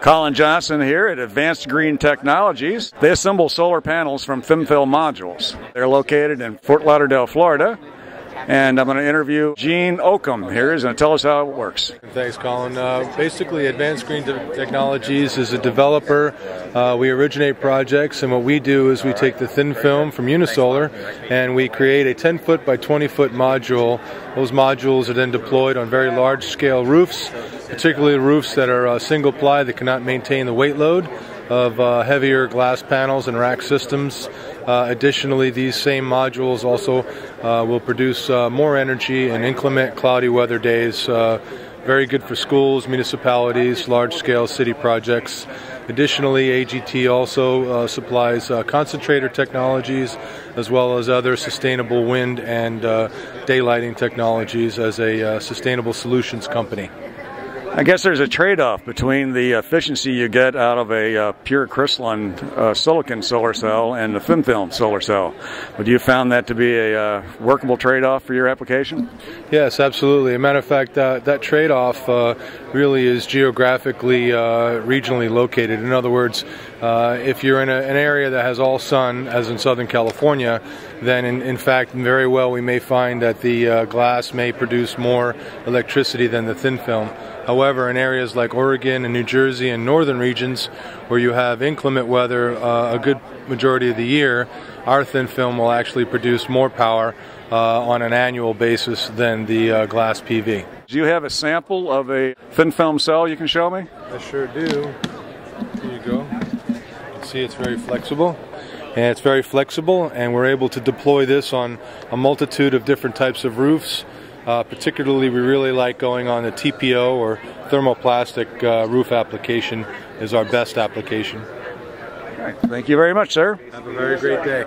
Colin Johnson here at Advanced Green Technologies. They assemble solar panels from thin film modules. They're located in Fort Lauderdale, Florida. And I'm going to interview Gene Okum here. He's going to tell us how it works. Thanks, Colin. Uh, basically, Advanced Green Technologies is a developer. Uh, we originate projects, and what we do is we take the thin film from Unisolar and we create a 10 foot by 20 foot module. Those modules are then deployed on very large scale roofs, particularly roofs that are uh, single ply that cannot maintain the weight load of uh, heavier glass panels and rack systems. Uh, additionally, these same modules also uh, will produce uh, more energy in inclement cloudy weather days. Uh, very good for schools, municipalities, large-scale city projects. Additionally, AGT also uh, supplies uh, concentrator technologies as well as other sustainable wind and uh, daylighting technologies as a uh, sustainable solutions company. I guess there's a trade-off between the efficiency you get out of a uh, pure crystalline uh, silicon solar cell and the thin film solar cell. But you found that to be a uh, workable trade-off for your application? Yes, absolutely. As a matter of fact, that trade-off uh, really is geographically, uh, regionally located. In other words, uh, if you're in a, an area that has all sun, as in Southern California, then in, in fact, very well, we may find that the glass may produce more electricity than the thin film. However, in areas like Oregon and New Jersey and northern regions where you have inclement weather uh, a good majority of the year, our thin film will actually produce more power uh, on an annual basis than the uh, glass PV. Do you have a sample of a thin film cell you can show me? I sure do. Here you go. You can see it's very flexible and it's very flexible and we're able to deploy this on a multitude of different types of roofs uh, particularly, we really like going on the TPO or thermoplastic uh, roof application is our best application. Thank you very much, sir. Have a very great day.